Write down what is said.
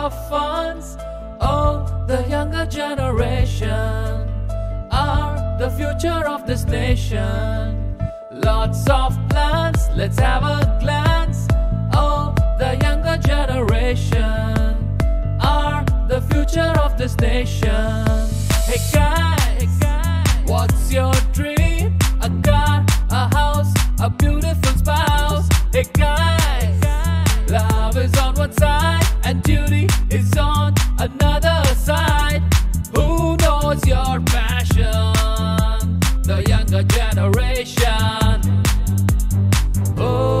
of funds. Oh, the younger generation are the future of this nation. Lots of plans, let's have a glance. Oh, the younger generation are the future of this nation. Hey guys, what's your dream? A car, a house, a beautiful spouse. Hey guys, love is on one side and duty is on another side. Who knows your passion? The younger generation. Oh.